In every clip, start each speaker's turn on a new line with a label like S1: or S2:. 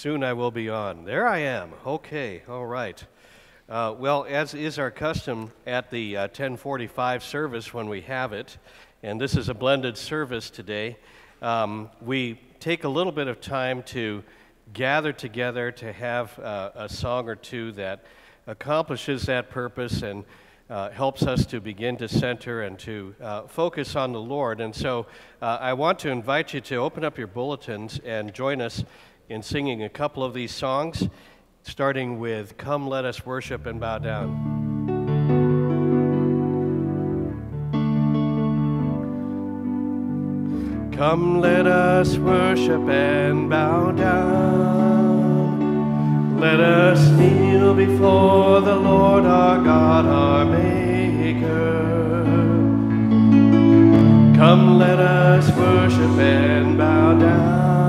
S1: Soon I will be on. There I am. Okay, all right. Uh, well, as is our custom at the uh, 1045 service when we have it, and this is a blended service today, um, we take a little bit of time to gather together to have uh, a song or two that accomplishes that purpose and uh, helps us to begin to center and to uh, focus on the Lord. And so uh, I want to invite you to open up your bulletins and join us in singing a couple of these songs, starting with Come Let Us Worship and Bow Down. Come, let us worship and bow down. Let us kneel before the Lord our God, our Maker. Come, let us worship and bow down.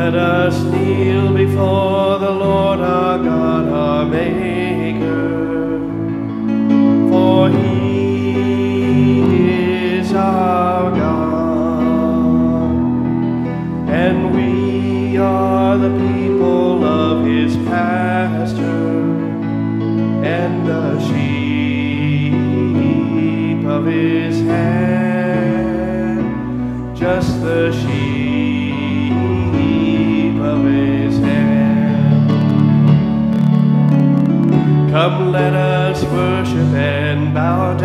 S1: Let us kneel before the Lord our God, our Maker. Come, let us worship and bow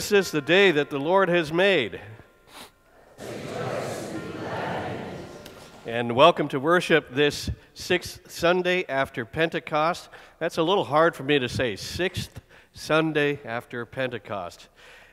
S1: This is the day that the Lord has made. And welcome to worship this sixth Sunday after Pentecost. That's a little hard for me to say, sixth Sunday after Pentecost.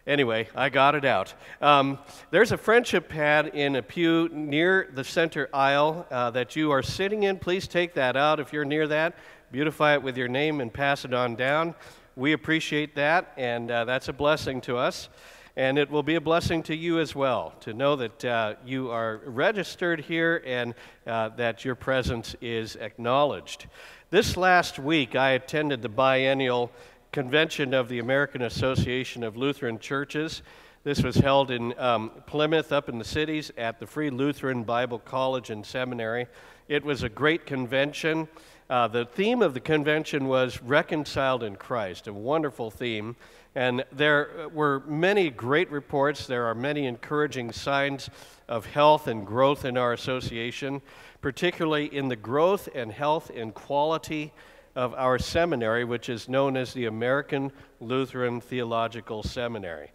S1: Anyway, I got it out. Um, there's a friendship pad in a pew near the center aisle uh, that you are sitting in. Please take that out if you're near that. Beautify it with your name and pass it on down. We appreciate that, and uh, that's a blessing to us. And it will be a blessing to you as well to know that uh, you are registered here and uh, that your presence is acknowledged. This last week, I attended the biennial convention of the American Association of Lutheran Churches. This was held in um, Plymouth, up in the cities, at the Free Lutheran Bible College and Seminary. It was a great convention. Uh, the theme of the convention was Reconciled in Christ, a wonderful theme. And there were many great reports. There are many encouraging signs of health and growth in our association, particularly in the growth and health and quality of our seminary, which is known as the American Lutheran Theological Seminary.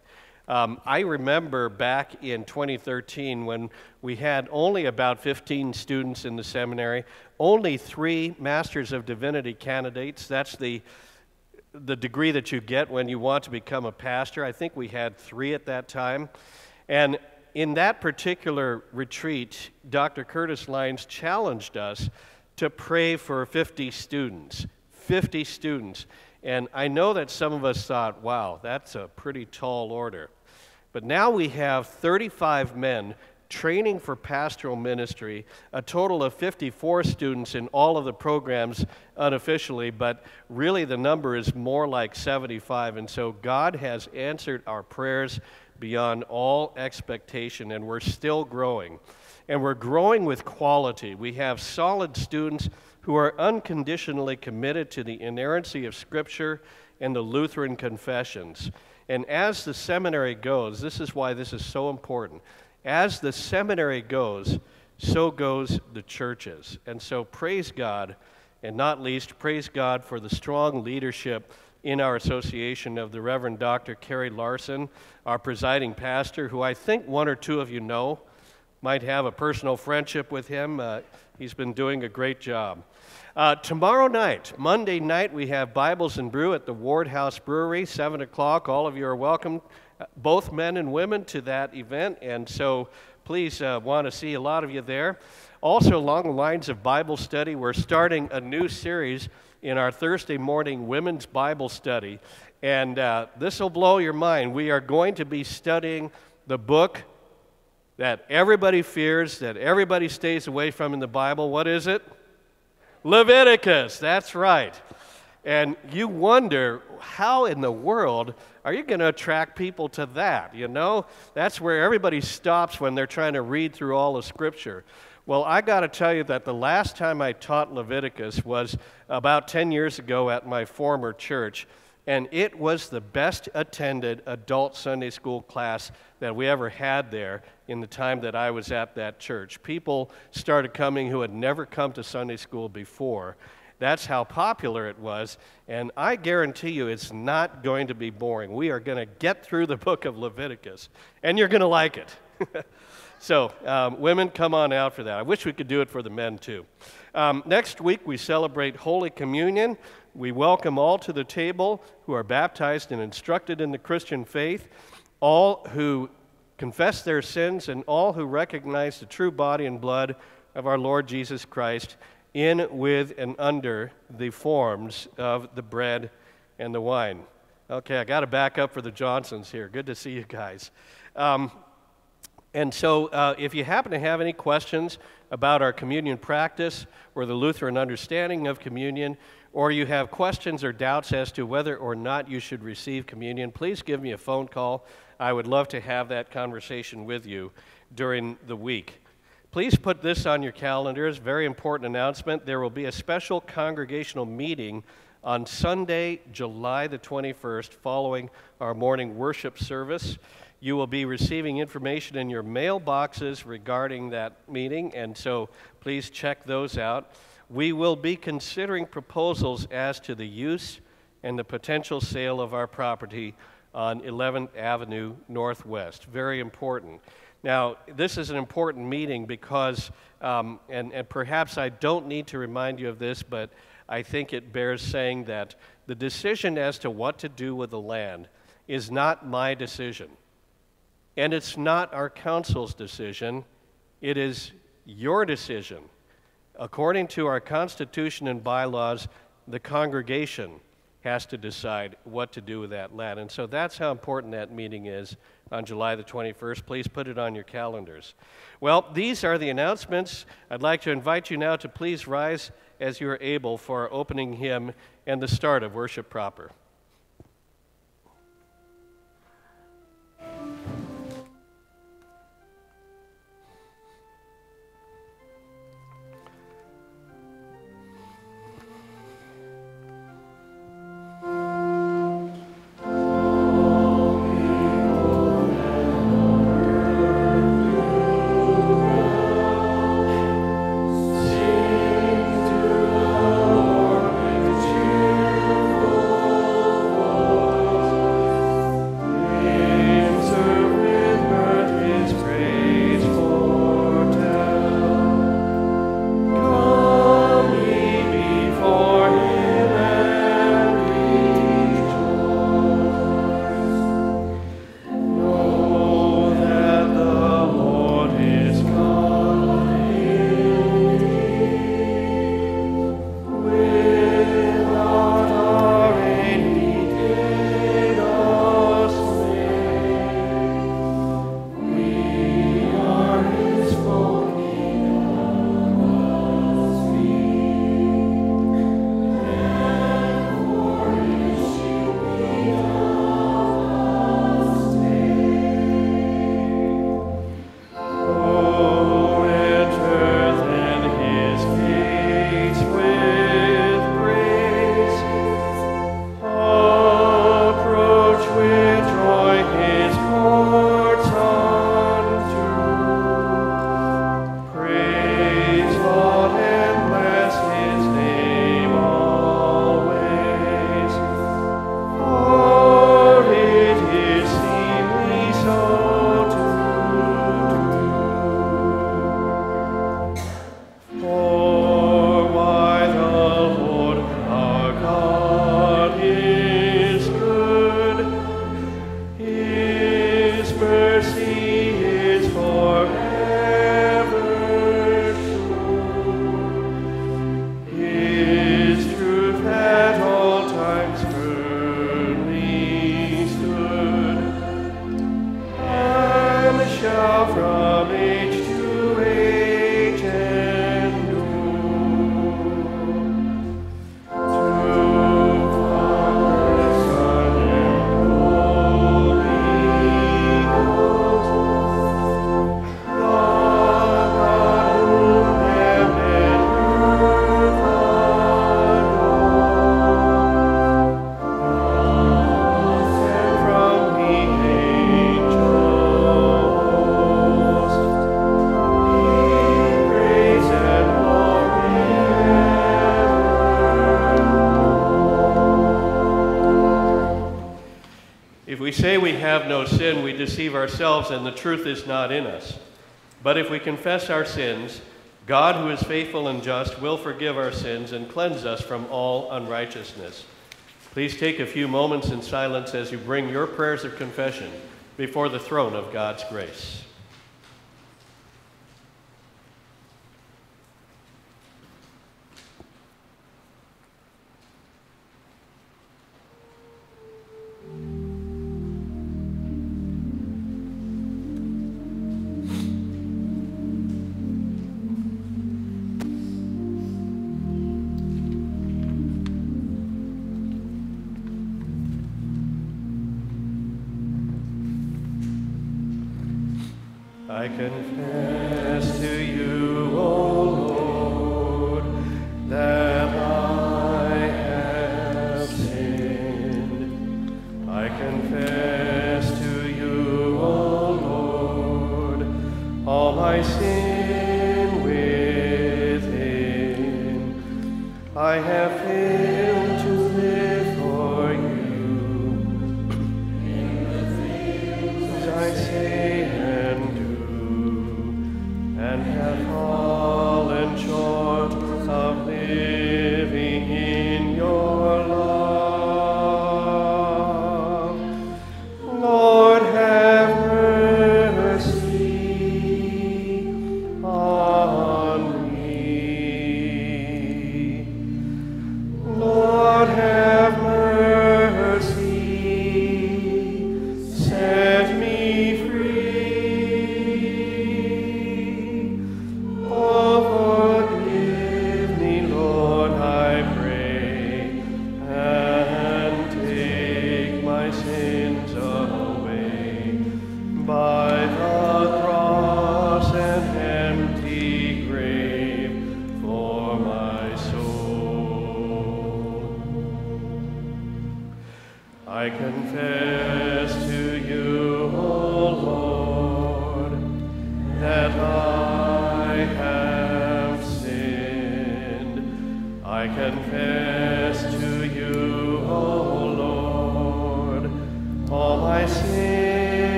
S1: Um, I remember back in 2013 when we had only about 15 students in the seminary, only three Masters of Divinity candidates. That's the, the degree that you get when you want to become a pastor. I think we had three at that time. And in that particular retreat, Dr. Curtis Leins challenged us to pray for 50 students. 50 students. And I know that some of us thought, wow, that's a pretty tall order. But now we have 35 men training for pastoral ministry, a total of 54 students in all of the programs unofficially, but really the number is more like 75. And so God has answered our prayers beyond all expectation, and we're still growing. And we're growing with quality. We have solid students who are unconditionally committed to the inerrancy of Scripture and the Lutheran confessions. And as the seminary goes, this is why this is so important. As the seminary goes, so goes the churches. And so praise God, and not least, praise God for the strong leadership in our association of the Reverend Dr. Kerry Larson, our presiding pastor, who I think one or two of you know, might have a personal friendship with him. Uh, he's been doing a great job. Uh, tomorrow night, Monday night, we have Bibles and Brew at the Ward House Brewery, 7 o'clock. All of you are welcome, uh, both men and women, to that event. And so please uh, want to see a lot of you there. Also, along the lines of Bible study, we're starting a new series in our Thursday morning women's Bible study. And uh, this will blow your mind. We are going to be studying the book that everybody fears, that everybody stays away from in the Bible. What is it? Leviticus, that's right. And you wonder, how in the world are you going to attract people to that? You know, that's where everybody stops when they're trying to read through all the scripture. Well, I got to tell you that the last time I taught Leviticus was about 10 years ago at my former church, and it was the best attended adult Sunday school class that we ever had there in the time that I was at that church. People started coming who had never come to Sunday school before. That's how popular it was, and I guarantee you it's not going to be boring. We are going to get through the book of Leviticus, and you're going to like it. so, um, women, come on out for that. I wish we could do it for the men too. Um, next week, we celebrate Holy Communion. We welcome all to the table who are baptized and instructed in the Christian faith, all who confess their sins, and all who recognize the true body and blood of our Lord Jesus Christ in, with, and under the forms of the bread and the wine. Okay, I got to back up for the Johnsons here. Good to see you guys. Um, and so, uh, if you happen to have any questions about our communion practice or the Lutheran understanding of communion, or you have questions or doubts as to whether or not you should receive communion, please give me a phone call. I would love to have that conversation with you during the week. Please put this on your calendars. Very important announcement. There will be a special congregational meeting on Sunday, July the 21st, following our morning worship service. You will be receiving information in your mailboxes regarding that meeting, and so please check those out. We will be considering proposals as to the use and the potential sale of our property on 11th Avenue Northwest. Very important. Now, this is an important meeting because, um, and, and perhaps I don't need to remind you of this, but I think it bears saying that the decision as to what to do with the land is not my decision. And it's not our council's decision, it is your decision. According to our Constitution and bylaws, the congregation has to decide what to do with that land. And so that's how important that meeting is on July the 21st. Please put it on your calendars. Well, these are the announcements. I'd like to invite you now to please rise as you are able for our opening hymn and the start of worship proper. Ourselves, and the truth is not in us. But if we confess our sins, God, who is faithful and just, will forgive our sins and cleanse us from all unrighteousness. Please take a few moments in silence as you bring your prayers of confession before the throne of God's grace.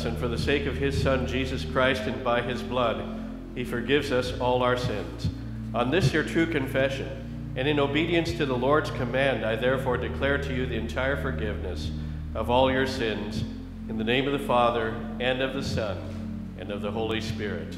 S1: Us, and for the sake of his Son, Jesus Christ, and by his blood, he forgives us all our sins. On this your true confession, and in obedience to the Lord's command, I therefore declare to you the entire forgiveness of all your sins, in the name of the Father, and of the Son, and of the Holy Spirit.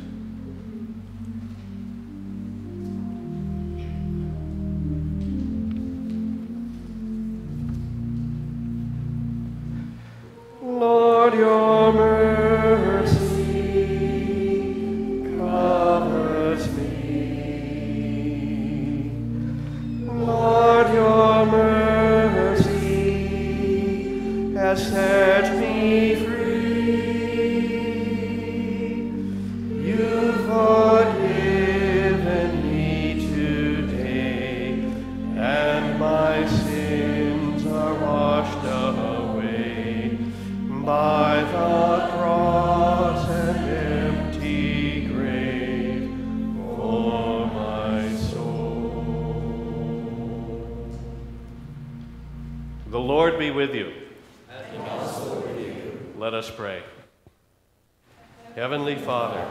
S2: Heavenly Father,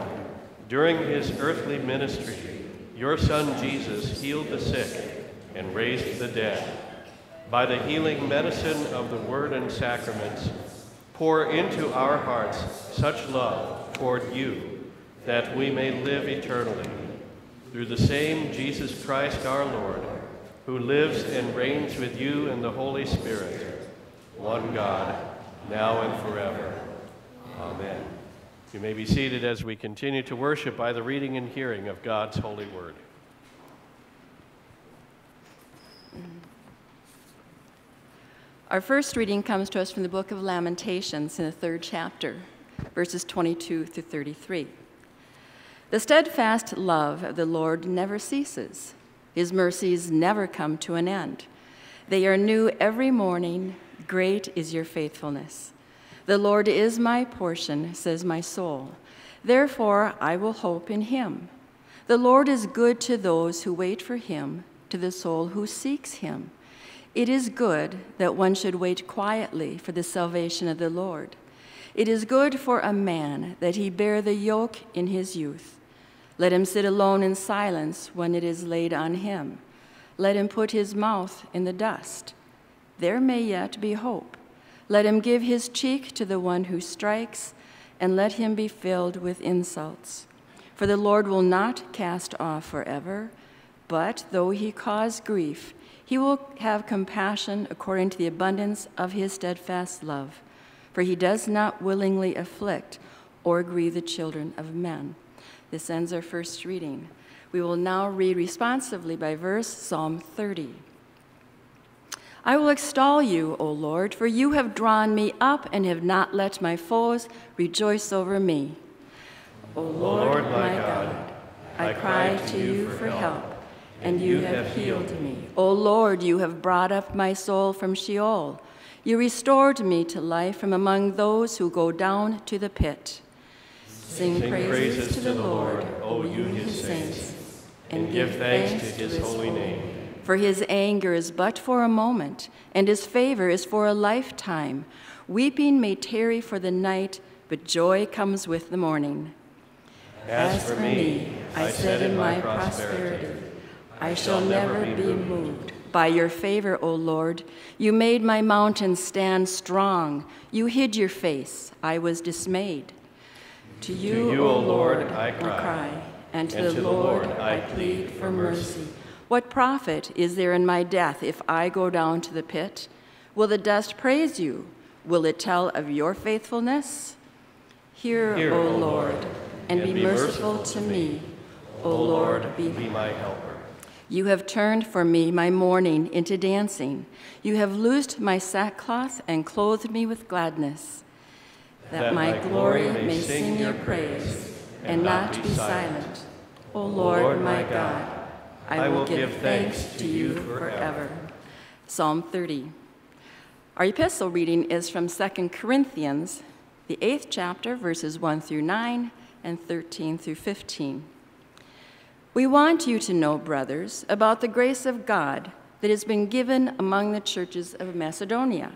S2: during his earthly ministry, your Son Jesus healed the sick and raised the dead. By the healing medicine of the Word and sacraments, pour into our hearts such love toward you that we may live eternally. Through the same Jesus Christ our Lord, who lives and reigns with you in the Holy Spirit, one God, now and forever. Amen. You may be seated as we continue to worship by the reading and hearing of God's holy word.
S3: Our first reading comes to us from the book of Lamentations in the third chapter, verses 22 through 33. The steadfast love of the Lord never ceases, His mercies never come to an end. They are new every morning. Great is your faithfulness. The Lord is my portion, says my soul. Therefore, I will hope in him. The Lord is good to those who wait for him, to the soul who seeks him. It is good that one should wait quietly for the salvation of the Lord. It is good for a man that he bear the yoke in his youth. Let him sit alone in silence when it is laid on him. Let him put his mouth in the dust. There may yet be hope. Let him give his cheek to the one who strikes, and let him be filled with insults. For the Lord will not cast off forever, but though he cause grief, he will have compassion according to the abundance of his steadfast love. For he does not willingly afflict or grieve the children of men. This ends our first reading. We will now read responsively by verse Psalm 30. I will extol you, O Lord, for you have drawn me up and have not let my foes rejoice over me. O Lord, my God, I cry to you for help, and you have healed me. O Lord, you have brought up my soul from Sheol. You restored me to life from among those who go down to the pit. Sing, Sing praises, praises, to the Lord, O you his saints, and give thanks to his holy name. For his anger is but for a moment, and his favor is for a lifetime. Weeping may tarry for the night, but joy comes with the morning.
S2: As, for me, I said in my prosperity, I shall never be moved.
S3: By your favor, O Lord, you made my mountain stand strong. You hid your face. I was dismayed.
S2: To you, to you O Lord, I cry, I cry
S3: and to, and the, to Lord, Lord I plead for mercy. What profit is there in my death if I go down to the pit? Will the dust praise you? Will it tell of your faithfulness? Hear, Hear O Lord, and, and be, be merciful, merciful to me. O Lord, be,
S2: be my helper.
S3: You have turned for me my mourning into dancing. You have loosed my sackcloth and clothed me with gladness,
S2: that, that my glory may sing your praise and not be silent.
S3: O Lord, my God, I will give thanks to you forever. Psalm 30. Our epistle reading is from 2 Corinthians, the eighth chapter, verses 1 through 9 and 13 through 15. We want you to know, brothers, about the grace of God that has been given among the churches of Macedonia.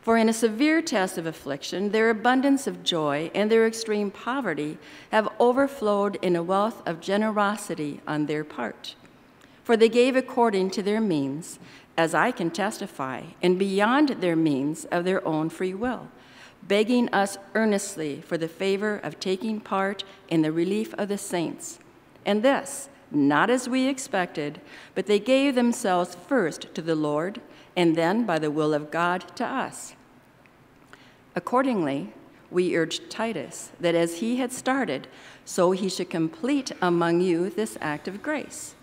S3: For in a severe test of affliction, their abundance of joy and their extreme poverty have overflowed in a wealth of generosity on their part. For they gave according to their means, as I can testify, and beyond their means of their own free will, begging us earnestly for the favor of taking part in the relief of the saints. And this, not as we expected, but they gave themselves first to the Lord, and then by the will of God to us. Accordingly, we urged Titus that as he had started, so he should complete among you this act of grace.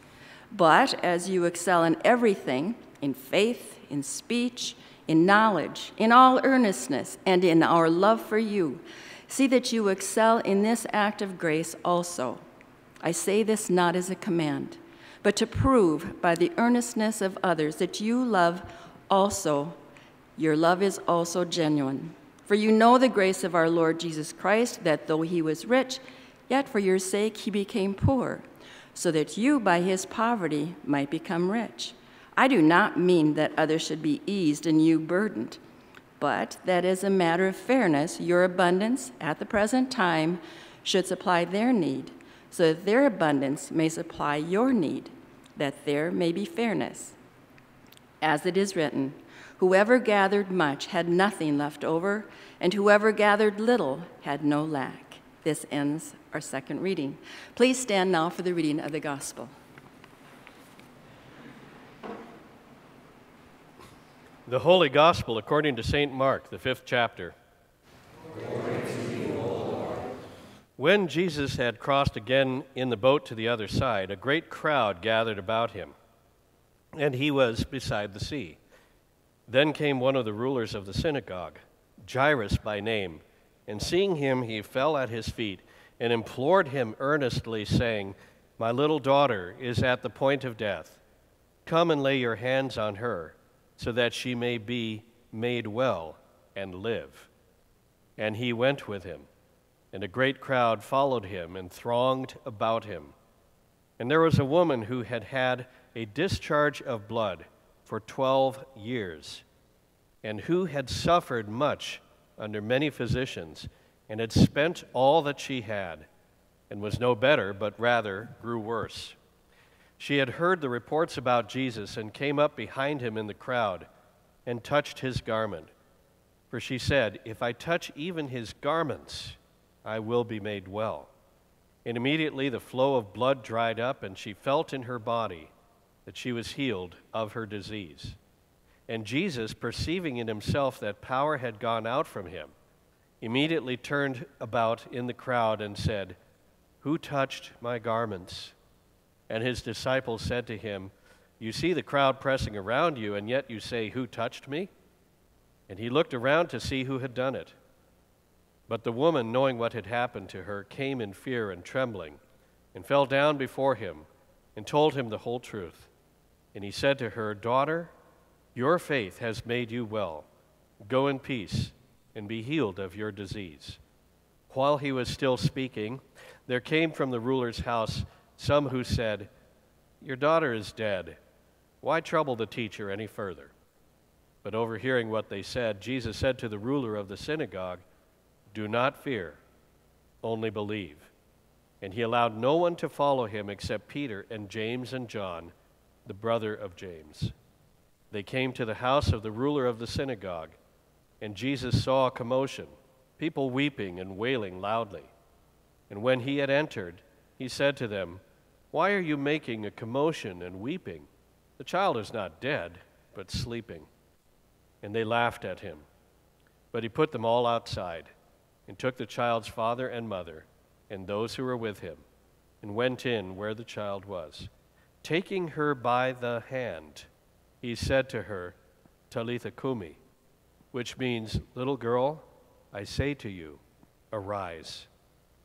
S3: But as you excel in everything, in faith, in speech, in knowledge, in all earnestness, and in our love for you, see that you excel in this act of grace also. I say this not as a command, but to prove by the earnestness of others that you love also, your love is also genuine. For you know the grace of our Lord Jesus Christ, that though he was rich, yet for your sake he became poor so that you by his poverty might become rich. I do not mean that others should be eased and you burdened, but that as a matter of fairness, your abundance at the present time should supply their need, so that their abundance may supply your need, that there may be fairness. As it is written, Whoever gathered much had nothing left over, and whoever gathered little had no lack. This ends our second reading. Please stand now for the reading of the gospel.
S1: The Holy Gospel according to St. Mark, the fifth chapter. when Jesus had crossed again in the boat to the other side, a great crowd gathered about him, and he was beside the sea. Then came one of the rulers of the synagogue, Jairus by name, and seeing him, he fell at his feet and implored him earnestly, saying, My little daughter is at the point of death. Come and lay your hands on her so that she may be made well and live. And he went with him, and a great crowd followed him and thronged about him. And there was a woman who had had a discharge of blood for twelve years, and who had suffered much under many physicians, and had spent all that she had, and was no better, but rather grew worse. She had heard the reports about Jesus and came up behind him in the crowd and touched his garment. For she said, If I touch even his garments, I will be made well. And immediately the flow of blood dried up, and she felt in her body that she was healed of her disease. And Jesus, perceiving in himself that power had gone out from him, immediately turned about in the crowd and said, Who touched my garments? And his disciples said to him, You see the crowd pressing around you, and yet you say, Who touched me? And he looked around to see who had done it. But the woman, knowing what had happened to her, came in fear and trembling, and fell down before him, and told him the whole truth. And he said to her, Daughter, your faith has made you well. Go in peace and be healed of your disease. While he was still speaking, there came from the ruler's house some who said, Your daughter is dead. Why trouble the teacher any further? But overhearing what they said, Jesus said to the ruler of the synagogue, Do not fear, only believe. And he allowed no one to follow him except Peter and James and John, the brother of James. They came to the house of the ruler of the synagogue, and Jesus saw a commotion, people weeping and wailing loudly. And when he had entered, he said to them, Why are you making a commotion and weeping? The child is not dead, but sleeping. And they laughed at him. But he put them all outside, and took the child's father and mother, and those who were with him, and went in where the child was. Taking her by the hand, he said to her, Talitha Kumi, which means, Little girl, I say to you, arise.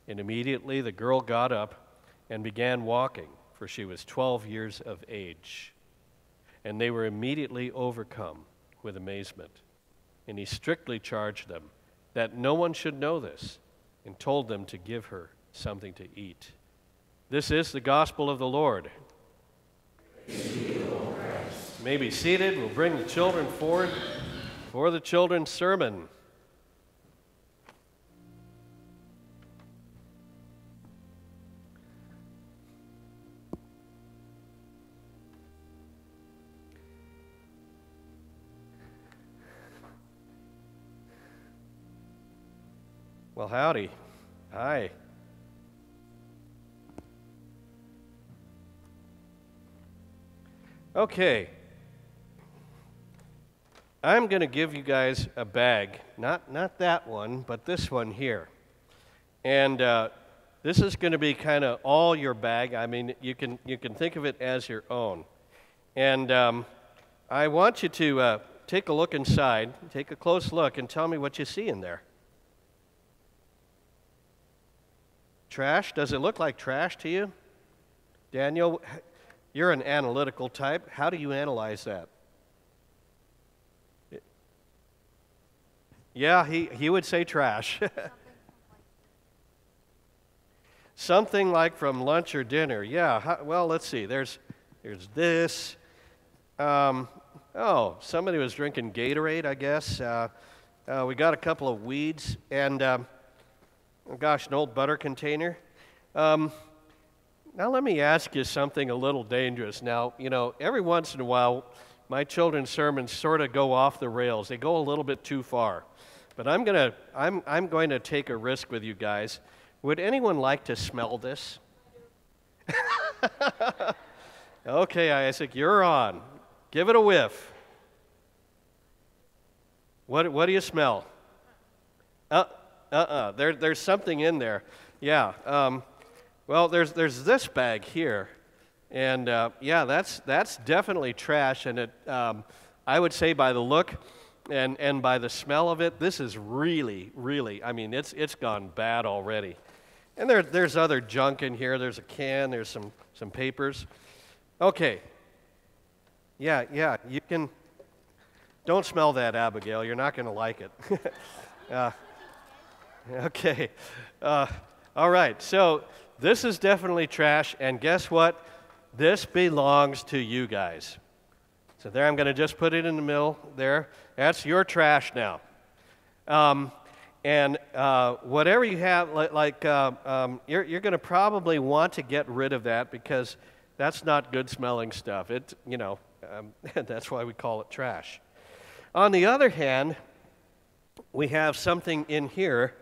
S1: And immediately the girl got up and began walking, for she was 12 years of age. And they were immediately overcome with amazement. And he strictly charged them that no one should know this, and told them to give her something to eat. This is the gospel of the Lord. may be seated. We'll bring the children forward for the children's sermon. Well, howdy. Hi. Okay. I'm going to give you guys a bag. Not, not that one, but this one here. And uh, this is going to be kind of all your bag. I mean, you can, you can think of it as your own. And um, I want you to uh, take a look inside, take a close look, and tell me what you see in there. Trash? Does it look like trash to you? Daniel, you're an analytical type. How do you analyze that? Yeah, he, he would say trash. Something like from lunch or dinner. Yeah, well, let's see. There's, there's this. Um, oh, somebody was drinking Gatorade, I guess. Uh, uh, we got a couple of weeds and, um, oh gosh, an old butter container. Um, now, let me ask you something a little dangerous. Now, you know, every once in a while, my children's sermons sort of go off the rails. They go a little bit too far. But I'm, gonna, I'm, I'm going to take a risk with you guys. Would anyone like to smell this? okay, Isaac, you're on. Give it a whiff. What, what do you smell? Uh uh uh. There, there's something in there. Yeah. Um, well, there's, there's this bag here. And uh, yeah, that's, that's definitely trash. And it, um, I would say by the look and, and by the smell of it, this is really, really, I mean, it's, it's gone bad already. And there, there's other junk in here. There's a can, there's some, some papers. Okay. Yeah, yeah, you can. Don't smell that, Abigail. You're not going to like it. uh, okay. Uh, all right. So this is definitely trash. And guess what? This belongs to you guys. So there, I'm going to just put it in the middle there. That's your trash now. Um, and uh, whatever you have, like, like uh, um, you're, you're going to probably want to get rid of that because that's not good smelling stuff. It, you know, um, that's why we call it trash. On the other hand, we have something in here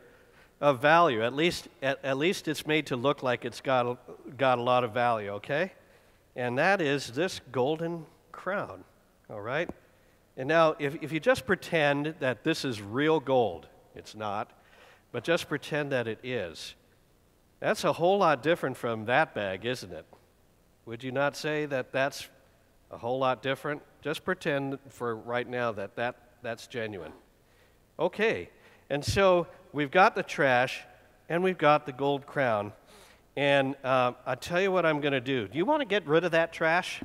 S1: of value. At least, at, at least it's made to look like it's got got a lot of value, okay? And that is this golden crown, all right? And now, if, if you just pretend that this is real gold, it's not, but just pretend that it is, that's a whole lot different from that bag, isn't it? Would you not say that that's a whole lot different? Just pretend for right now that, that that's genuine. Okay, and so we've got the trash and we've got the gold crown. And uh, I'll tell you what I'm going to do. Do you want to get rid of that trash?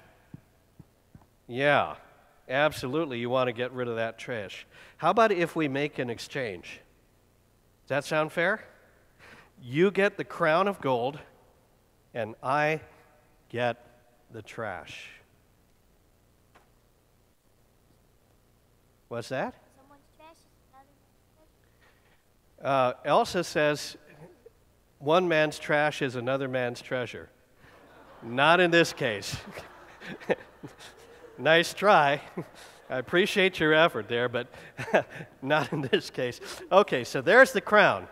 S1: Yeah, absolutely. You want to get rid of that trash. How about if we make an exchange? Does that sound fair? You get the crown of gold, and I get the trash. What's that? Uh, Elsa says one man's trash is another man's treasure. Not in this case. nice try. I appreciate your effort there, but not in this case. Okay, so there's the crown.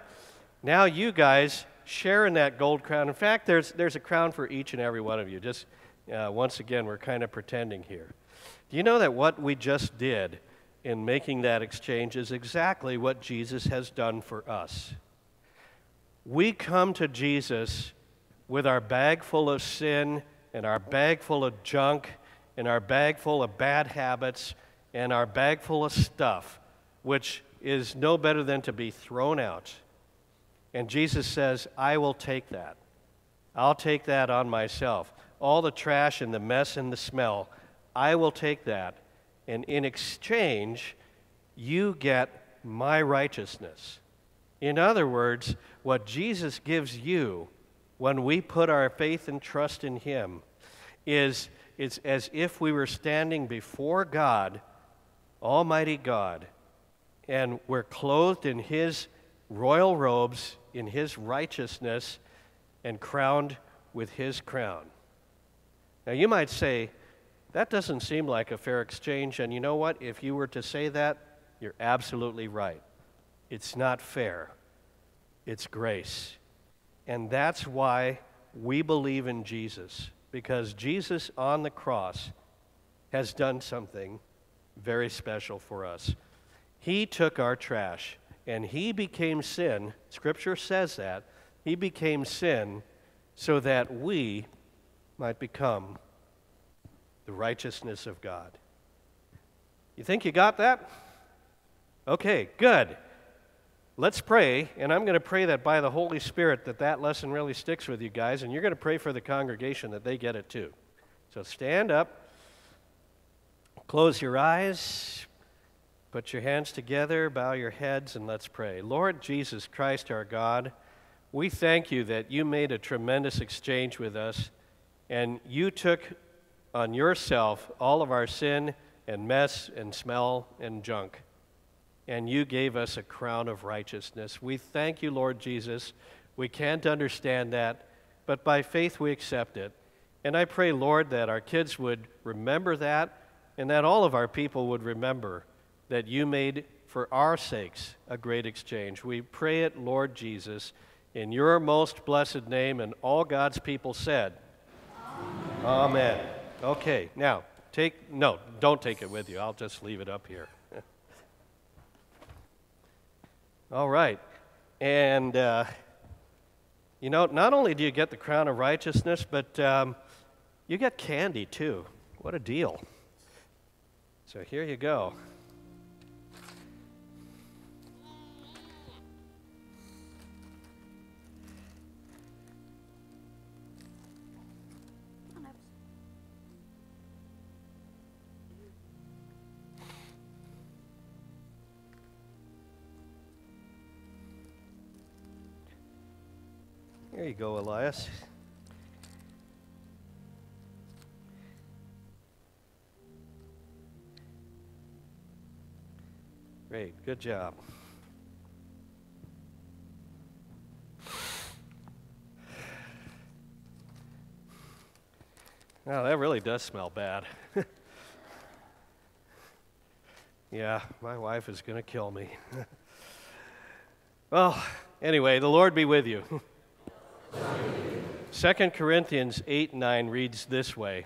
S1: Now you guys share in that gold crown. In fact, there's, there's a crown for each and every one of you. Just uh, once again, we're kind of pretending here. Do you know that what we just did in making that exchange is exactly what Jesus has done for us? we come to Jesus with our bag full of sin and our bag full of junk and our bag full of bad habits and our bag full of stuff, which is no better than to be thrown out. And Jesus says, I will take that. I'll take that on myself. All the trash and the mess and the smell, I will take that. And in exchange, you get my righteousness. In other words, what Jesus gives you when we put our faith and trust in Him is it's as if we were standing before God, Almighty God, and we're clothed in His royal robes, in His righteousness, and crowned with His crown. Now, you might say, that doesn't seem like a fair exchange, and you know what? If you were to say that, you're absolutely right. It's not fair, it's grace. And that's why we believe in Jesus, because Jesus on the cross has done something very special for us. He took our trash and he became sin. Scripture says that. He became sin so that we might become the righteousness of God. You think you got that? Okay, good. Let's pray, and I'm going to pray that by the Holy Spirit that that lesson really sticks with you guys, and you're going to pray for the congregation that they get it too. So stand up, close your eyes, put your hands together, bow your heads, and let's pray. Lord Jesus Christ, our God, we thank you that you made a tremendous exchange with us, and you took on yourself all of our sin and mess and smell and junk. And you gave us a crown of righteousness. We thank you, Lord Jesus. We can't understand that, but by faith we accept it. And I pray, Lord, that our kids would remember that and that all of our people would remember that you made for our sakes a great exchange. We pray it, Lord Jesus, in your most blessed name, and all God's people said, Amen. Amen. Okay, now, take, no, don't take it with you. I'll just leave it up here. All right. And, uh, you know, not only do you get the crown of righteousness, but um, you get candy too. What a deal. So here you go. There you go, Elias. Great, good job. Now that really does smell bad. yeah, my wife is going to kill me. well, anyway, the Lord be with you. 2 Corinthians 8 9 reads this way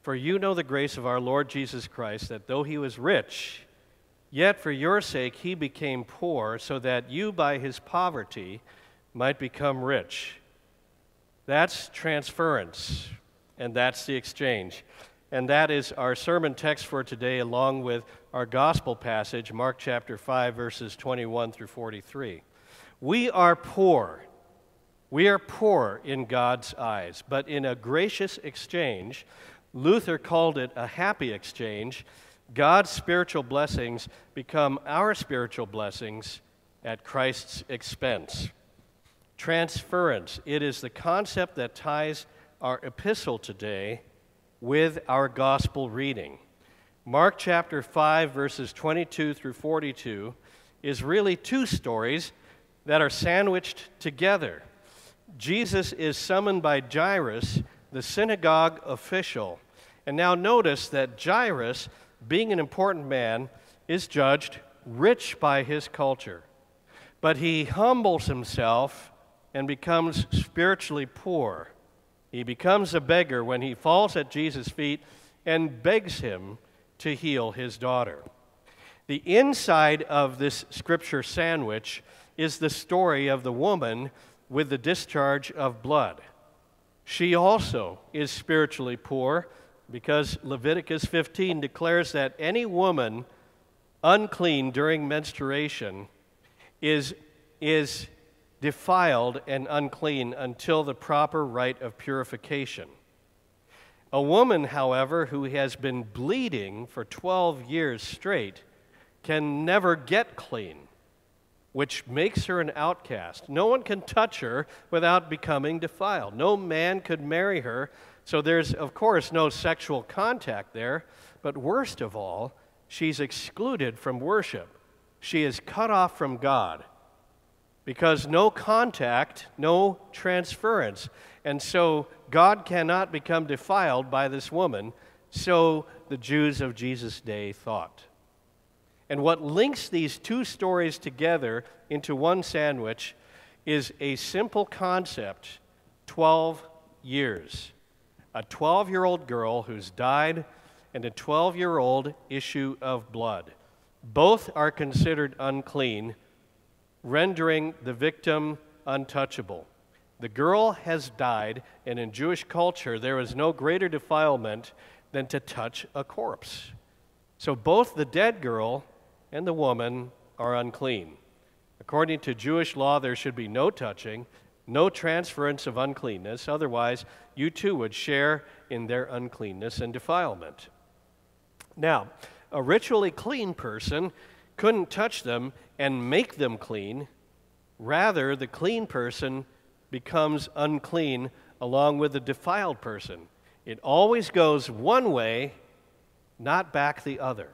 S1: For you know the grace of our Lord Jesus Christ, that though he was rich, yet for your sake he became poor, so that you by his poverty might become rich. That's transference, and that's the exchange. And that is our sermon text for today, along with our gospel passage, Mark chapter 5, verses 21 through 43. We are poor we are poor in God's eyes, but in a gracious exchange, Luther called it a happy exchange. God's spiritual blessings become our spiritual blessings at Christ's expense. Transference, it is the concept that ties our epistle today with our gospel reading. Mark chapter 5, verses 22 through 42, is really two stories that are sandwiched together. Jesus is summoned by Jairus, the synagogue official. And now notice that Jairus, being an important man, is judged rich by his culture. But he humbles himself and becomes spiritually poor. He becomes a beggar when he falls at Jesus' feet and begs him to heal his daughter. The inside of this scripture sandwich is the story of the woman with the discharge of blood. She also is spiritually poor because Leviticus 15 declares that any woman unclean during menstruation is, is defiled and unclean until the proper rite of purification. A woman, however, who has been bleeding for 12 years straight can never get clean which makes her an outcast. No one can touch her without becoming defiled. No man could marry her. So there's, of course, no sexual contact there. But worst of all, she's excluded from worship. She is cut off from God because no contact, no transference. And so God cannot become defiled by this woman, so the Jews of Jesus' day thought. And what links these two stories together into one sandwich is a simple concept 12 years. A 12 year old girl who's died, and a 12 year old issue of blood. Both are considered unclean, rendering the victim untouchable. The girl has died, and in Jewish culture, there is no greater defilement than to touch a corpse. So both the dead girl and the woman are unclean. According to Jewish law, there should be no touching, no transference of uncleanness, otherwise, you too would share in their uncleanness and defilement. Now, a ritually clean person couldn't touch them and make them clean. Rather, the clean person becomes unclean along with the defiled person. It always goes one way, not back the other.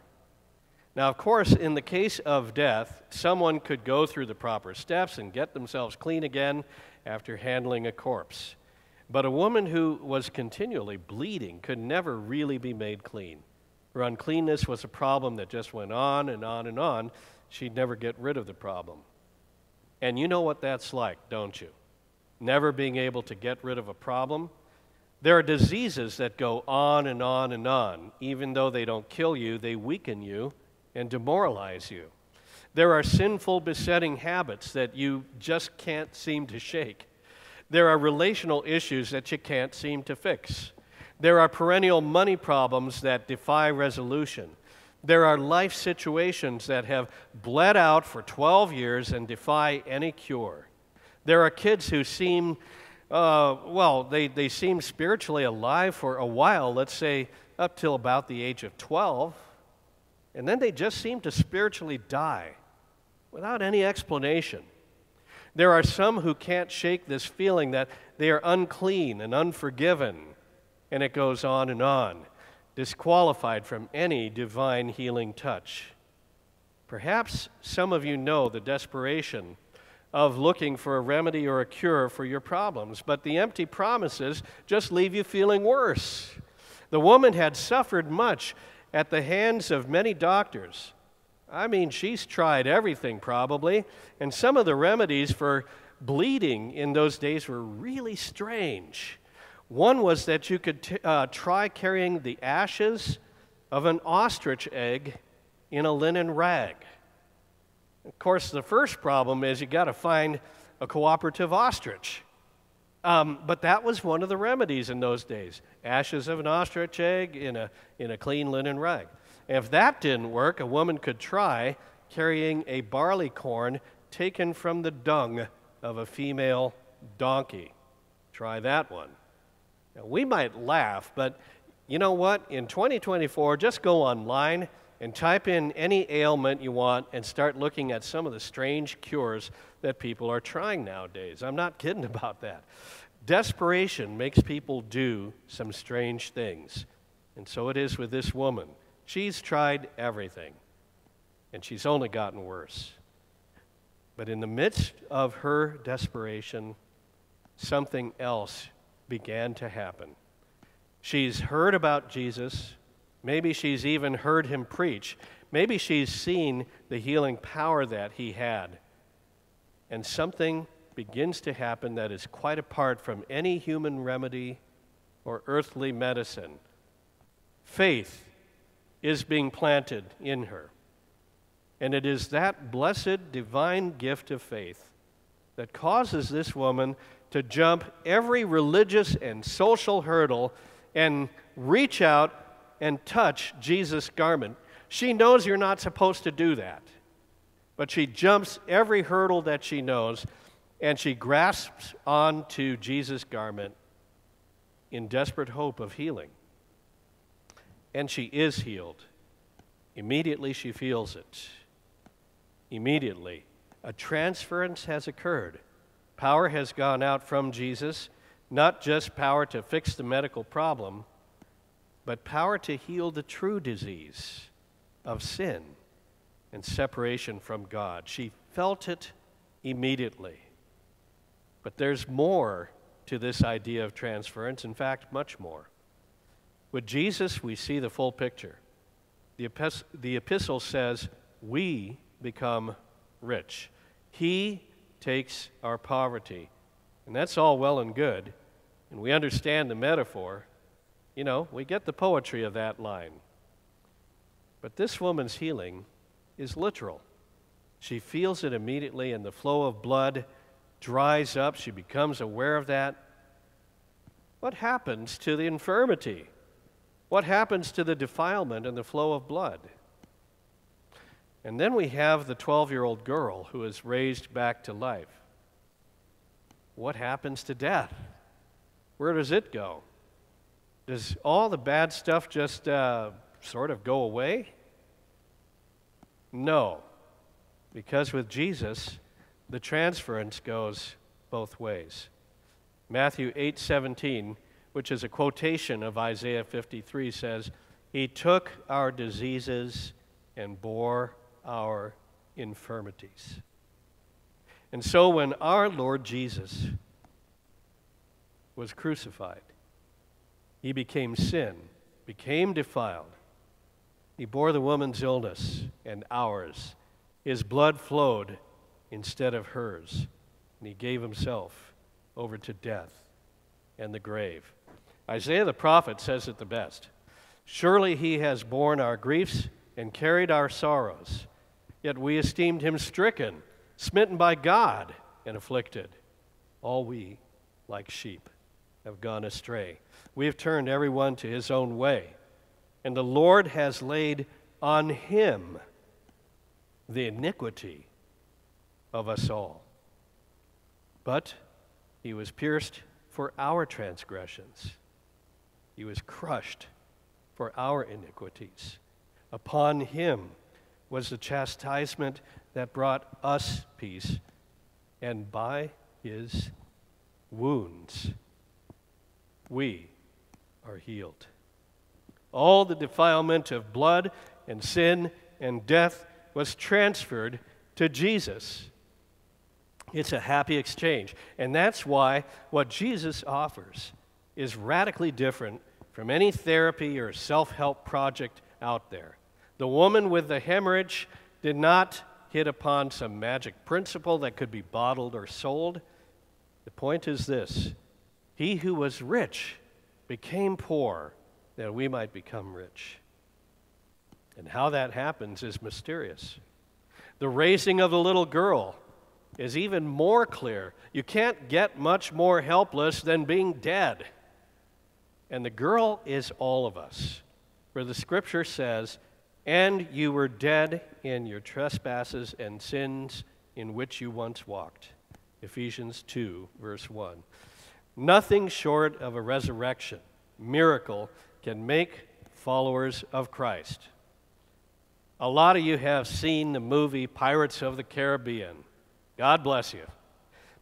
S1: Now, of course, in the case of death, someone could go through the proper steps and get themselves clean again after handling a corpse. But a woman who was continually bleeding could never really be made clean. Her uncleanness was a problem that just went on and on and on. She'd never get rid of the problem. And you know what that's like, don't you? Never being able to get rid of a problem. There are diseases that go on and on and on. Even though they don't kill you, they weaken you and demoralize you. There are sinful, besetting habits that you just can't seem to shake. There are relational issues that you can't seem to fix. There are perennial money problems that defy resolution. There are life situations that have bled out for 12 years and defy any cure. There are kids who seem, uh, well, they, they seem spiritually alive for a while, let's say up till about the age of 12, and then they just seem to spiritually die without any explanation. There are some who can't shake this feeling that they are unclean and unforgiven, and it goes on and on, disqualified from any divine healing touch. Perhaps some of you know the desperation of looking for a remedy or a cure for your problems, but the empty promises just leave you feeling worse. The woman had suffered much at the hands of many doctors. I mean, she's tried everything probably, and some of the remedies for bleeding in those days were really strange. One was that you could t- uh, try carrying the ashes of an ostrich egg in a linen rag. Of course, the first problem is you got to find a cooperative ostrich. Um, but that was one of the remedies in those days ashes of an ostrich egg in a, in a clean linen rag. If that didn't work, a woman could try carrying a barley corn taken from the dung of a female donkey. Try that one. Now, we might laugh, but you know what? In 2024, just go online and type in any ailment you want and start looking at some of the strange cures that people are trying nowadays. I'm not kidding about that. Desperation makes people do some strange things. And so it is with this woman. She's tried everything, and she's only gotten worse. But in the midst of her desperation, something else began to happen. She's heard about Jesus. Maybe she's even heard him preach. Maybe she's seen the healing power that he had. And something begins to happen that is quite apart from any human remedy or earthly medicine. Faith is being planted in her. And it is that blessed divine gift of faith that causes this woman to jump every religious and social hurdle and reach out and touch Jesus' garment. She knows you're not supposed to do that, but she jumps every hurdle that she knows and she grasps onto Jesus' garment in desperate hope of healing and she is healed. Immediately she feels it. Immediately. A transference has occurred. Power has gone out from Jesus, not just power to fix the medical problem, but power to heal the true disease of sin and separation from God. She felt it immediately. But there's more to this idea of transference, in fact, much more. With Jesus, we see the full picture. The, epis- the epistle says, We become rich. He takes our poverty. And that's all well and good. And we understand the metaphor. You know, we get the poetry of that line. But this woman's healing is literal. She feels it immediately, and the flow of blood dries up. She becomes aware of that. What happens to the infirmity? What happens to the defilement and the flow of blood? And then we have the 12 year old girl who is raised back to life. What happens to death? Where does it go? Does all the bad stuff just uh, sort of go away? No, because with Jesus, the transference goes both ways. Matthew 8 17 which is a quotation of Isaiah 53, says, He took our diseases and bore our infirmities. And so when our Lord Jesus was crucified, he became sin, became defiled. He bore the woman's illness and ours. His blood flowed instead of hers, and he gave himself over to death and the grave. Isaiah the prophet says it the best Surely he has borne our griefs and carried our sorrows, yet we esteemed him stricken, smitten by God, and afflicted. All we, like sheep, have gone astray. We have turned everyone to his own way, and the Lord has laid on him the iniquity of us all. But he was pierced for our transgressions, he was crushed for our iniquities. Upon him was the chastisement that brought us peace, and by his wounds we are healed. All the defilement of blood and sin and death was transferred to Jesus. It's a happy exchange. And that's why what Jesus offers is radically different from any therapy or self help project out there. The woman with the hemorrhage did not hit upon some magic principle that could be bottled or sold. The point is this He who was rich became poor that we might become rich. And how that happens is mysterious. The raising of the little girl is even more clear. You can't get much more helpless than being dead. And the girl is all of us. For the scripture says, And you were dead in your trespasses and sins in which you once walked. Ephesians 2, verse 1. Nothing short of a resurrection, miracle, can make followers of Christ. A lot of you have seen the movie Pirates of the Caribbean. God bless you.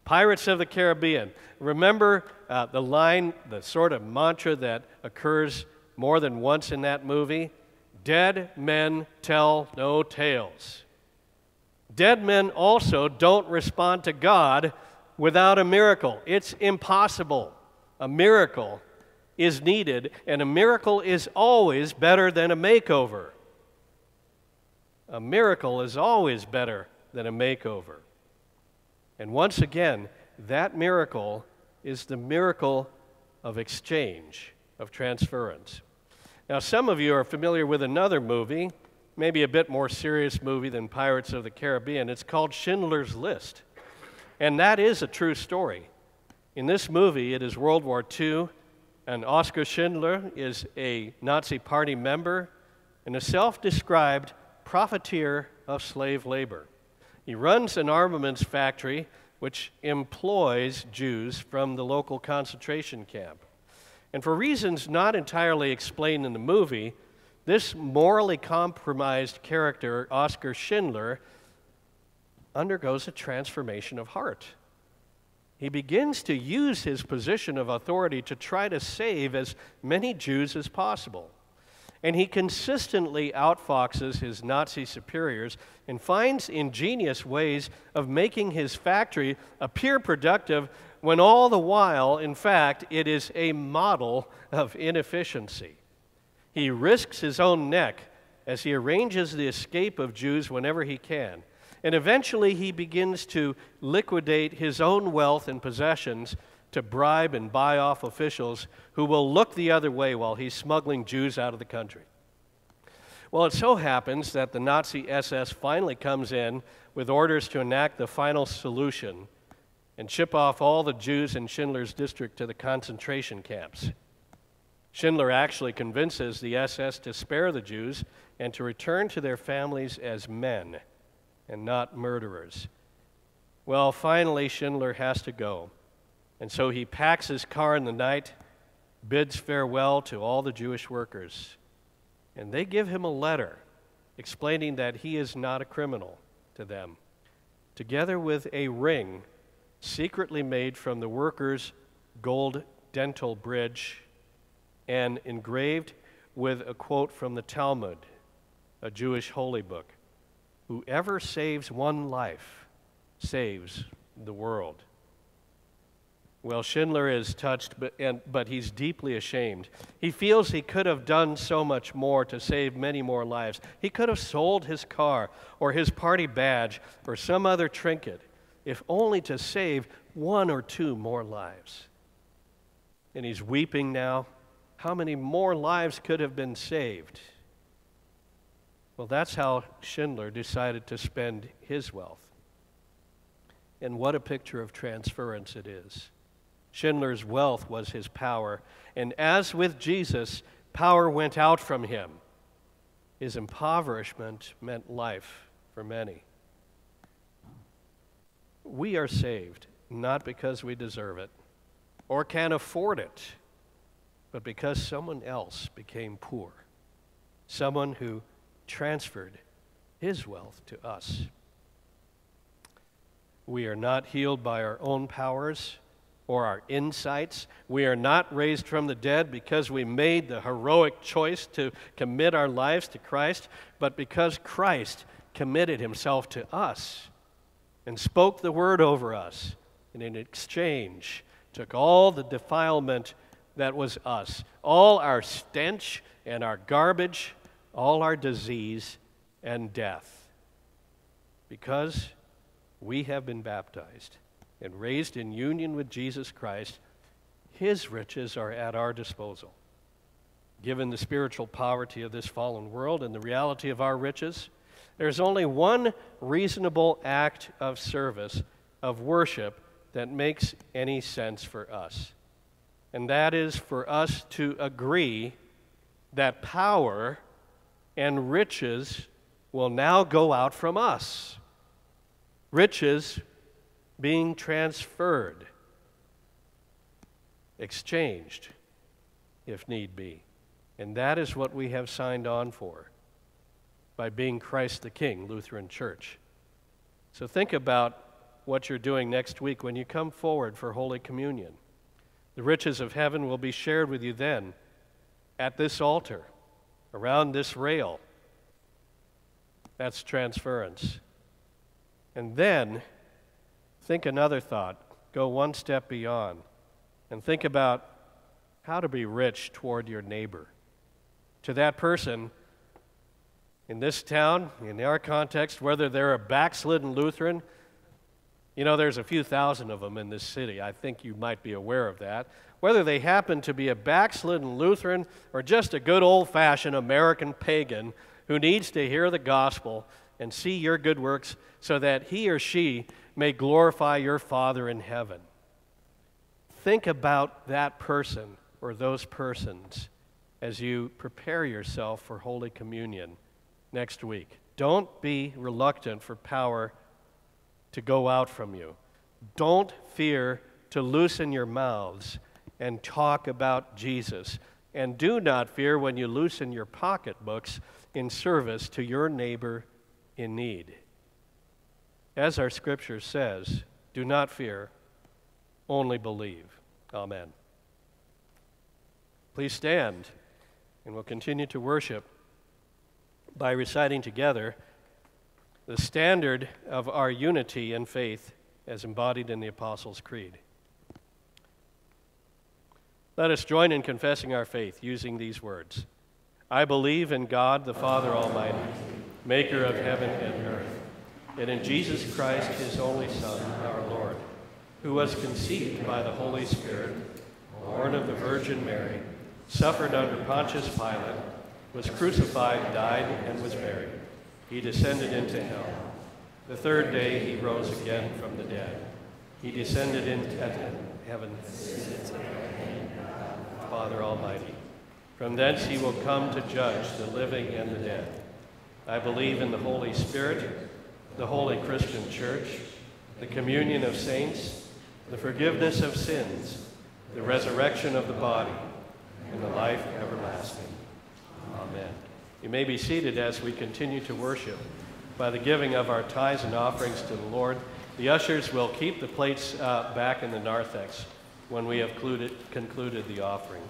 S1: Pirates of the Caribbean. Remember uh, the line, the sort of mantra that occurs more than once in that movie? Dead men tell no tales. Dead men also don't respond to God without a miracle. It's impossible. A miracle is needed, and a miracle is always better than a makeover. A miracle is always better than a makeover. And once again, that miracle is the miracle of exchange, of transference. Now, some of you are familiar with another movie, maybe a bit more serious movie than Pirates of the Caribbean. It's called Schindler's List. And that is a true story. In this movie, it is World War II, and Oskar Schindler is a Nazi Party member and a self described profiteer of slave labor. He runs an armaments factory which employs Jews from the local concentration camp. And for reasons not entirely explained in the movie, this morally compromised character, Oskar Schindler, undergoes a transformation of heart. He begins to use his position of authority to try to save as many Jews as possible and he consistently outfoxes his Nazi superiors and finds ingenious ways of making his factory appear productive when all the while, in fact, it is a model of inefficiency. He risks his own neck as he arranges the escape of Jews whenever he can. And eventually he begins to liquidate his own wealth and possessions to bribe and buy off officials who will look the other way while he's smuggling Jews out of the country. Well, it so happens that the Nazi SS finally comes in with orders to enact the final solution and ship off all the Jews in Schindler's district to the concentration camps. Schindler actually convinces the SS to spare the Jews and to return to their families as men and not murderers. Well, finally, Schindler has to go. And so he packs his car in the night, bids farewell to all the Jewish workers, and they give him a letter explaining that he is not a criminal to them, together with a ring secretly made from the workers' gold dental bridge and engraved with a quote from the Talmud, a Jewish holy book Whoever saves one life saves the world. Well, Schindler is touched, but, and, but he's deeply ashamed. He feels he could have done so much more to save many more lives. He could have sold his car or his party badge or some other trinket, if only to save one or two more lives. And he's weeping now. How many more lives could have been saved? Well, that's how Schindler decided to spend his wealth. And what a picture of transference it is. Schindler's wealth was his power. And as with Jesus, power went out from him. His impoverishment meant life for many. We are saved not because we deserve it or can afford it, but because someone else became poor, someone who transferred his wealth to us. We are not healed by our own powers or our insights. We are not raised from the dead because we made the heroic choice to commit our lives to Christ, but because Christ committed himself to us and spoke the word over us, and in exchange took all the defilement that was us, all our stench and our garbage, all our disease and death. Because we have been baptized and raised in union with Jesus Christ, his riches are at our disposal. Given the spiritual poverty of this fallen world and the reality of our riches, there's only one reasonable act of service, of worship, that makes any sense for us. And that is for us to agree that power and riches will now go out from us. Riches being transferred, exchanged, if need be. And that is what we have signed on for by being Christ the King, Lutheran Church. So think about what you're doing next week when you come forward for Holy Communion. The riches of heaven will be shared with you then at this altar, around this rail. That's transference. And then think another thought, go one step beyond, and think about how to be rich toward your neighbor. To that person in this town, in our context, whether they're a backslidden Lutheran, you know, there's a few thousand of them in this city. I think you might be aware of that. Whether they happen to be a backslidden Lutheran or just a good old fashioned American pagan who needs to hear the gospel and see your good works so that he or she may glorify your Father in heaven. Think about that person or those persons as you prepare yourself for Holy Communion next week. Don't be reluctant for power to go out from you. Don't fear to loosen your mouths and talk about Jesus. And do not fear when you loosen your pocketbooks in service to your neighbor in need. As our scripture says, do not fear, only believe. Amen. Please stand, and we'll continue to worship by reciting together the standard of our unity in faith as embodied in the Apostles' Creed. Let us join in confessing our faith using these words I believe in God the Father Almighty, maker of heaven and earth and in Jesus Christ, his only Son, our Lord, who was conceived by the Holy Spirit, born of the Virgin Mary, suffered under Pontius Pilate, was crucified, died, and was buried. He descended into hell. The third day he rose again from the dead. He descended into heaven, Father Almighty. From thence he will come to judge the living and the dead. I believe in the Holy Spirit the Holy Christian Church, the communion of saints, the forgiveness of sins, the resurrection of the body, and the life everlasting. Amen. You may be seated as we continue to worship by the giving of our tithes and offerings to the Lord. The ushers will keep the plates uh, back in the narthex when we have concluded the offering.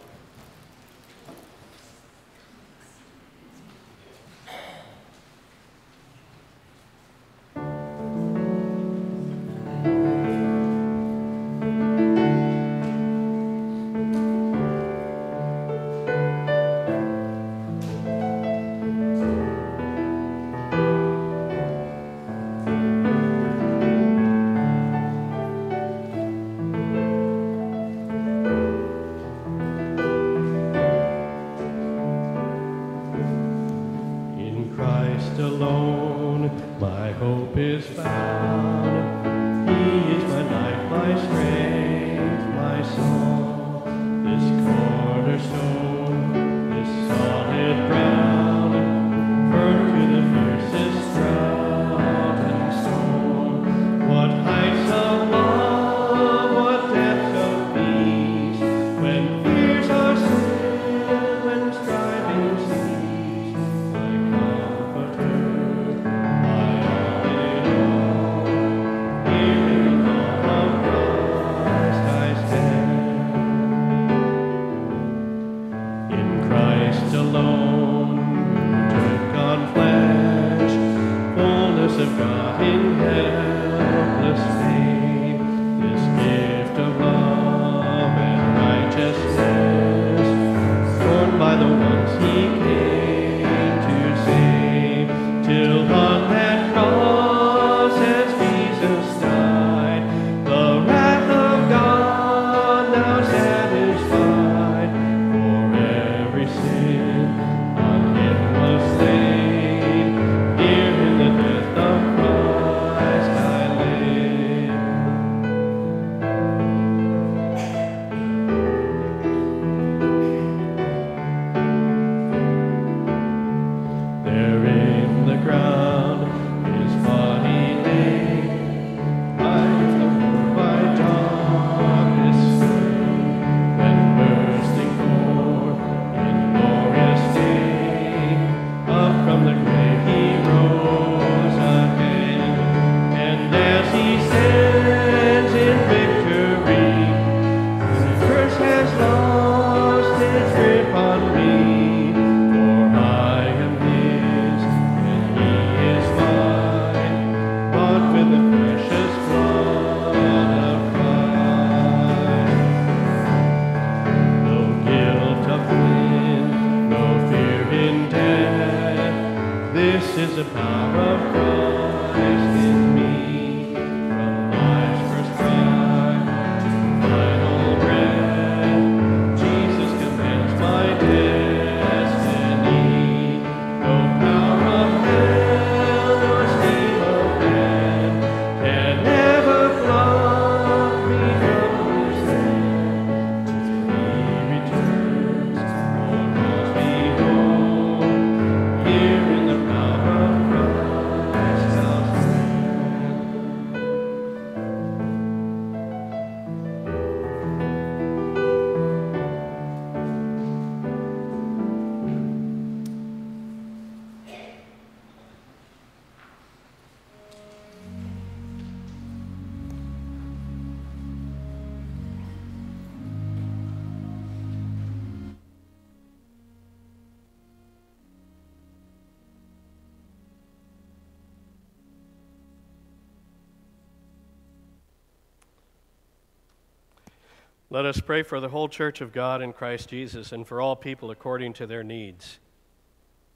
S1: Let us pray for the whole church of God in Christ Jesus and for all people according to their needs.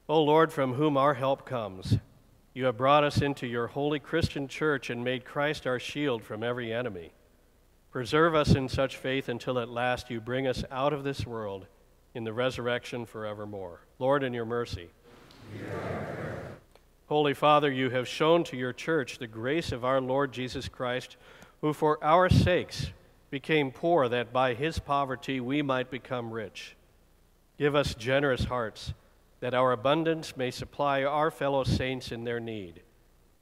S1: O Lord, from whom our help comes, you have brought us into your holy Christian church and made Christ our shield from every enemy. Preserve us in such faith until at last you bring us out of this world in the resurrection forevermore. Lord, in your mercy. Holy Father, you have shown to your church the grace of our Lord Jesus Christ, who for our sakes became poor, that by his poverty we might become rich. Give us generous hearts, that our abundance may supply our fellow saints in their need.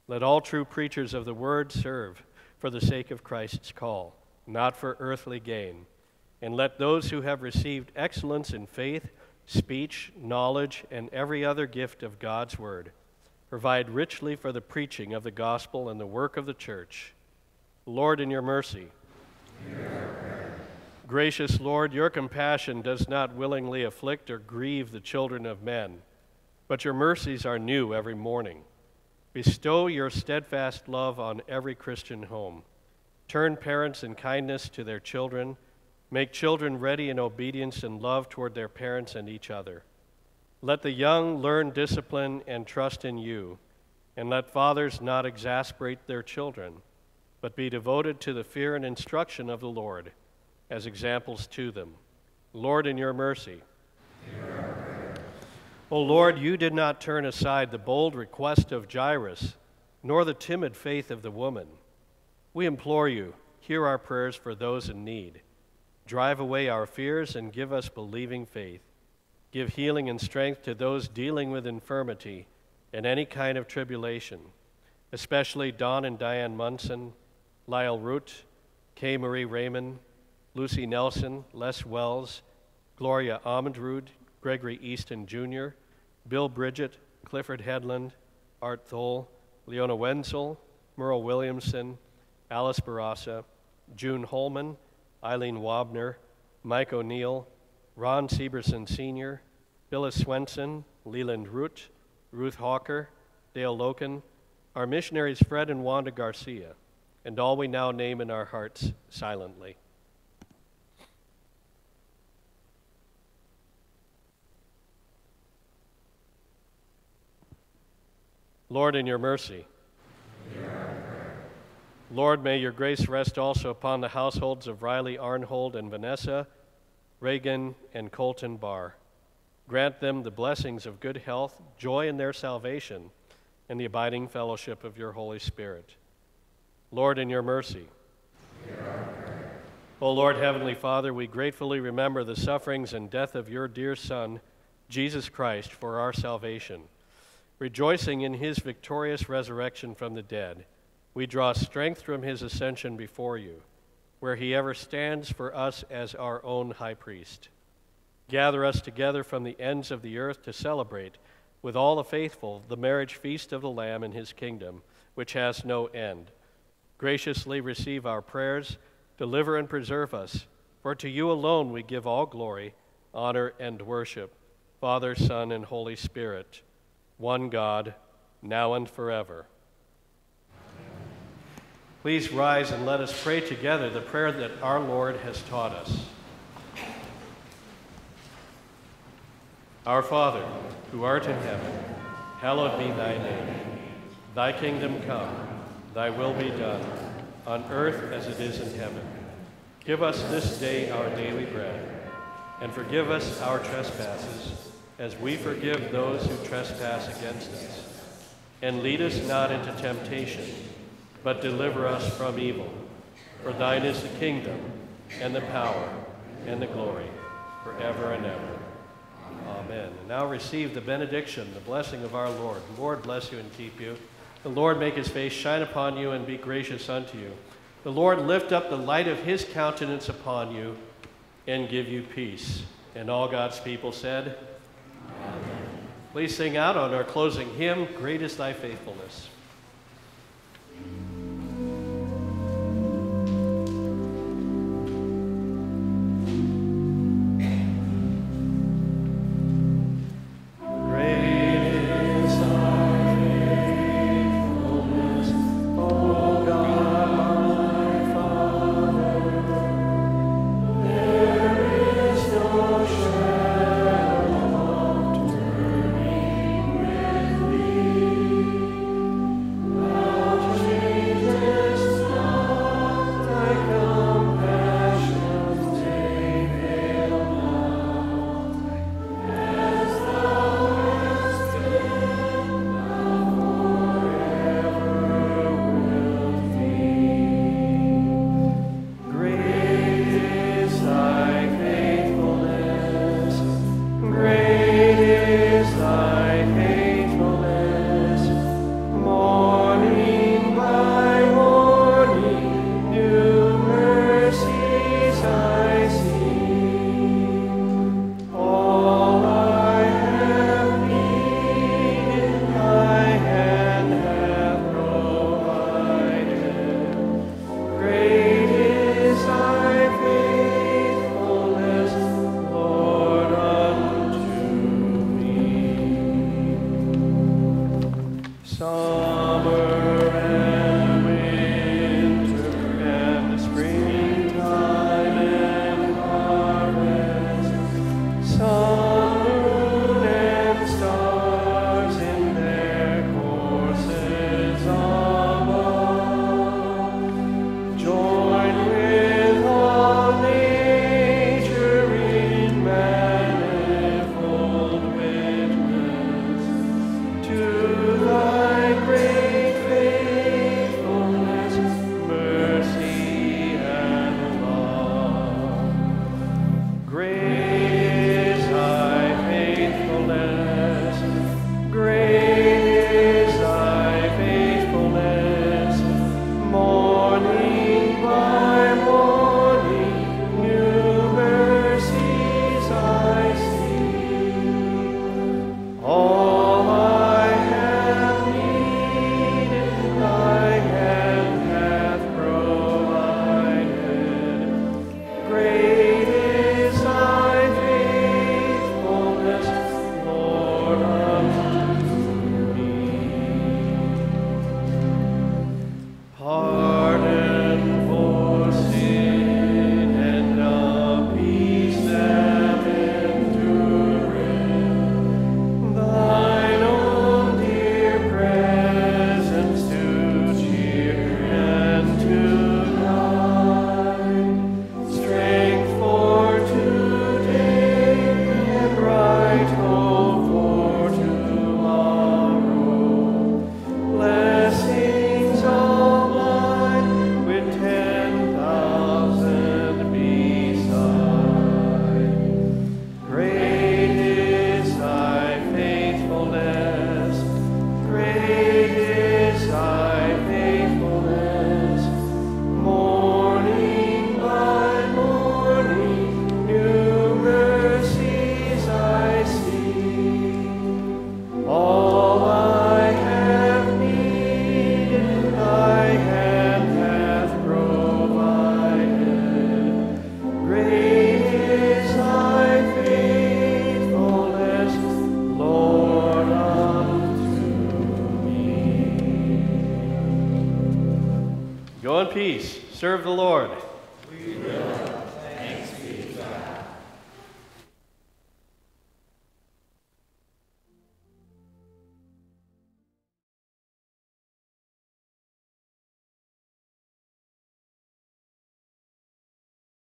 S1: Let all true preachers of the word serve for the sake of Christ's call, not for earthly gain. And let those who have received excellence in faith, speech, knowledge, and every other gift of God's word provide richly for the preaching of the gospel and the work of the church. Lord, in your mercy, Gracious Lord, your compassion does not willingly afflict or grieve the children of men, but your mercies are new every morning. Bestow your steadfast love on every Christian home. Turn parents in kindness to their children. Make children ready in obedience and love toward their parents and each other. Let the young learn discipline and trust in you, and let fathers not exasperate their children, but be devoted to the fear and instruction of the Lord as examples to them. Lord, in your mercy. O Lord, you did not turn aside the bold request of Jairus, nor the timid faith of the woman. We implore you, hear our prayers for those in need. Drive away our fears and give us believing faith. Give healing and strength to those dealing with infirmity and any kind of tribulation, especially Don and Diane Munson, Lyle Root, Kay Marie Raymond, Lucy Nelson, Les Wells, Gloria Amandrud, Gregory Easton Jr., Bill Bridget, Clifford Headland, Art Thole, Leona Wenzel, Merle Williamson, Alice Barassa, June Holman, Eileen Wabner, Mike O'Neill, Ron Sieberson Sr., Phyllis Swenson, Leland Root, Ruth Hawker, Dale Loken, our missionaries Fred and Wanda Garcia, and all we now name in our hearts silently. Lord, in your mercy. Lord, may your grace rest also upon the households of Riley Arnhold and Vanessa, Reagan and Colton Barr. Grant them the blessings of good health, joy in their salvation, and the abiding fellowship of your Holy Spirit. Lord, in your mercy. O Lord, Heavenly Father, we gratefully remember the sufferings and death of your dear Son, Jesus Christ, for our salvation. Rejoicing in his victorious resurrection from the dead, we draw strength from his ascension before you, where he ever stands for us as our own high priest. Gather us together from the ends of the earth to celebrate, with all the faithful, the marriage feast of the Lamb in his kingdom, which has no end. Graciously receive our prayers, deliver and preserve us, for to you alone we give all glory, honor, and worship, Father, Son, and Holy Spirit one God, now and forever. Please rise and let us pray together the prayer that our Lord has taught us. Our Father, who art in heaven, hallowed be thy name. Thy kingdom come, thy will be done, on earth as it is in heaven. Give us this day our daily bread, and forgive us our trespasses as we forgive those who trespass against us. And lead us not into temptation, but deliver us from evil. For thine is the kingdom, and the power, and the glory, forever and ever. Amen. And now receive the benediction, the blessing of our Lord. Lord bless you and keep you. The Lord make his face shine upon you and be gracious unto you. The Lord lift up the light of his countenance upon you and give you peace. And all God's people said, Please sing out on our closing hymn, Great is Thy Faithfulness.